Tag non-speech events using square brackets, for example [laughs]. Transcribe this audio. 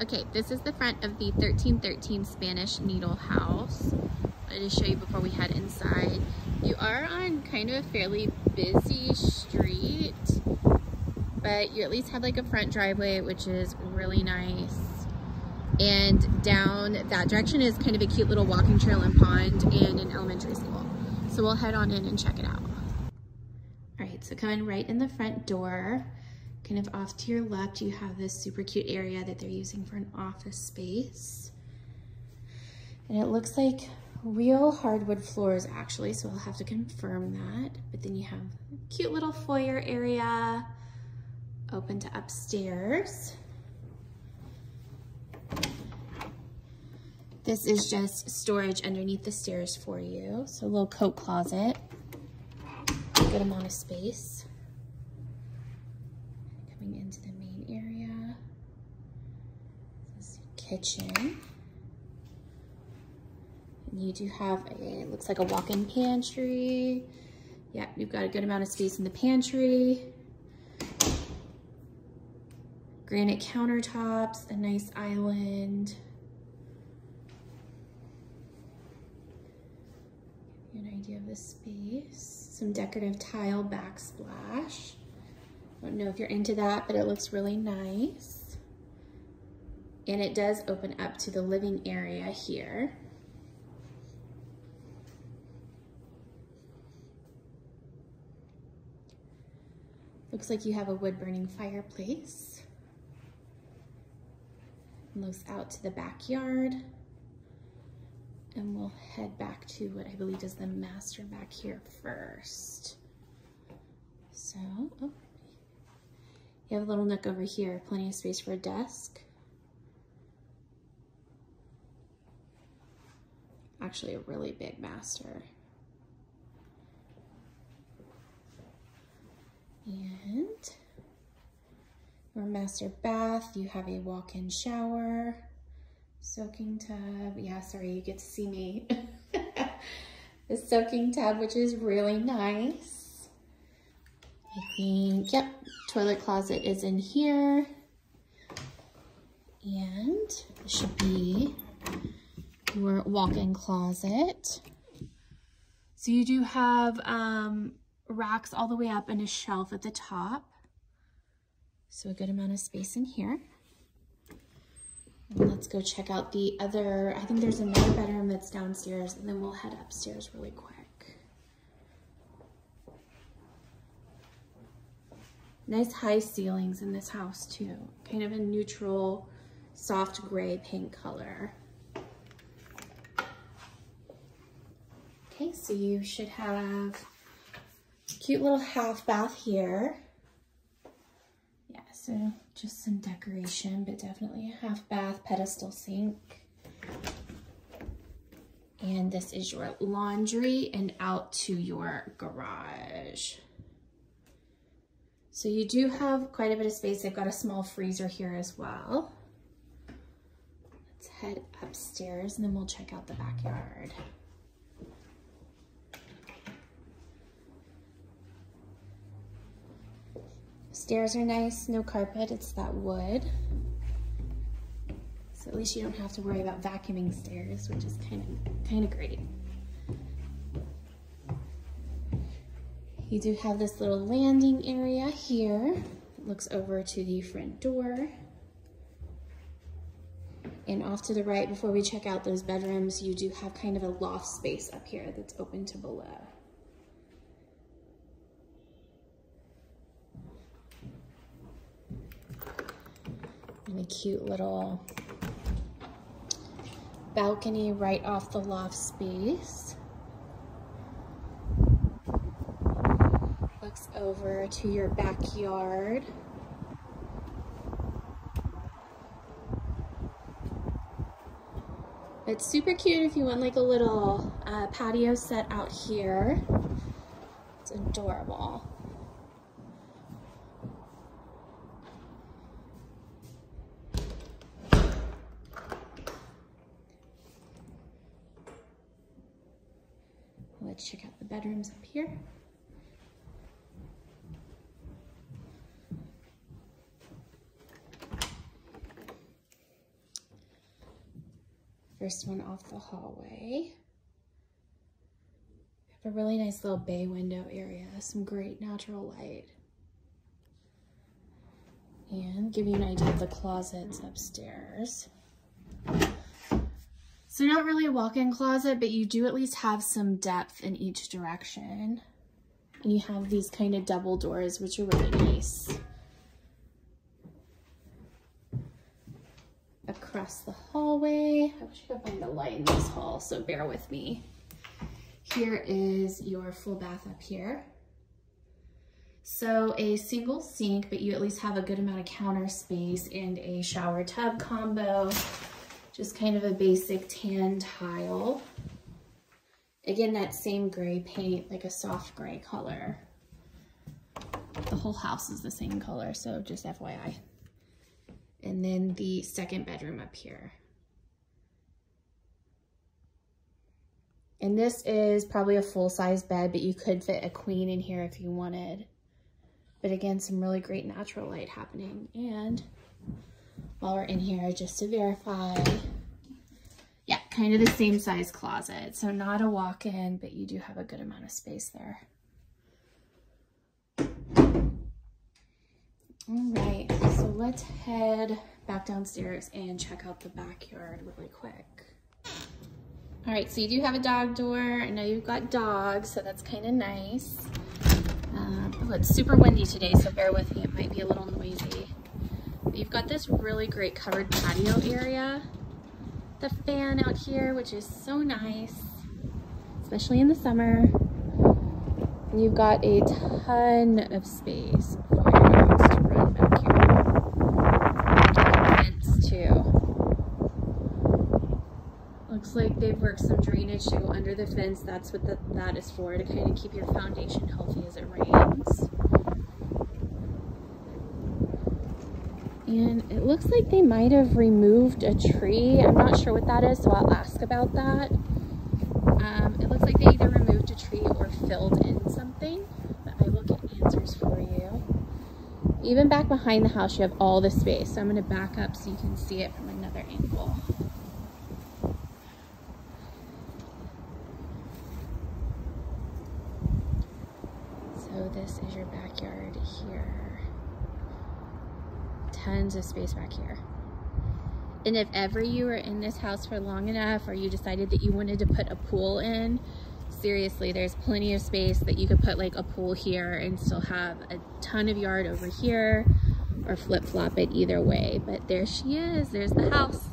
Okay, this is the front of the 1313 Spanish Needle House. I just show you before we head inside. You are on kind of a fairly busy street, but you at least have like a front driveway, which is really nice. And down that direction is kind of a cute little walking trail and pond and an elementary school. So we'll head on in and check it out. All right, so coming right in the front door, kind of off to your left, you have this super cute area that they're using for an office space. And it looks like real hardwood floors actually, so I'll have to confirm that. But then you have a cute little foyer area open to upstairs. This is just storage underneath the stairs for you. So a little coat closet, good amount of space. Coming into the main area, this is kitchen. And you do have a, looks like a walk-in pantry. Yeah, you've got a good amount of space in the pantry. Granite countertops, a nice island. Give you an idea of the space. Some decorative tile backsplash. I don't know if you're into that, but it looks really nice. And it does open up to the living area here. Looks like you have a wood burning fireplace. Looks out to the backyard. And we'll head back to what I believe is the master back here first. So, oh, you have a little nook over here, plenty of space for a desk. Actually a really big master. And your master bath, you have a walk-in shower, soaking tub. Yeah, sorry, you get to see me. [laughs] the soaking tub, which is really nice. I think, yep, toilet closet is in here. And this should be your walk-in closet. So you do have um, racks all the way up and a shelf at the top. So a good amount of space in here. And let's go check out the other, I think there's another bedroom that's downstairs and then we'll head upstairs really quick. Nice high ceilings in this house too. Kind of a neutral, soft gray paint color. Okay, so you should have cute little half bath here. Yeah, so just some decoration, but definitely a half bath pedestal sink. And this is your laundry and out to your garage. So you do have quite a bit of space. They've got a small freezer here as well. Let's head upstairs and then we'll check out the backyard. Stairs are nice, no carpet, it's that wood. So at least you don't have to worry about vacuuming stairs, which is kind of kind of great. You do have this little landing area here. It looks over to the front door. And off to the right, before we check out those bedrooms, you do have kind of a loft space up here that's open to below. And a cute little balcony right off the loft space. Looks over to your backyard. It's super cute if you want like a little uh, patio set out here. It's adorable. Let's check out the bedrooms up here. First one off the hallway. Have a really nice little bay window area, some great natural light. And give you an idea of the closets upstairs. Not really a walk-in closet, but you do at least have some depth in each direction. And you have these kind of double doors, which are really nice. Across the hallway. I wish I could find a light in this hall, so bear with me. Here is your full bath up here. So a single sink, but you at least have a good amount of counter space and a shower tub combo. Just kind of a basic tan tile. Again, that same gray paint, like a soft gray color. The whole house is the same color, so just FYI. And then the second bedroom up here. And this is probably a full-size bed, but you could fit a queen in here if you wanted. But again, some really great natural light happening. And while we're in here, just to verify, yeah, kind of the same size closet. So not a walk-in, but you do have a good amount of space there. All right, so let's head back downstairs and check out the backyard really quick. All right, so you do have a dog door. I know you've got dogs, so that's kind of nice. Oh, it's super windy today, so bear with me. It might be a little noisy. You've got this really great covered patio area the fan out here, which is so nice, especially in the summer. And you've got a ton of space for your dogs to run back here. Fence too. Looks like they've worked some drainage to go under the fence. That's what the, that is for, to kind of keep your foundation healthy as it rains. And it looks like they might have removed a tree. I'm not sure what that is, so I'll ask about that. Um, it looks like they either removed a tree or filled in something, but I will get answers for you. Even back behind the house, you have all the space. So I'm gonna back up so you can see it from another angle. So this is your backyard here tons of space back here. And if ever you were in this house for long enough or you decided that you wanted to put a pool in, seriously, there's plenty of space that you could put like a pool here and still have a ton of yard over here or flip flop it either way. But there she is, there's the house.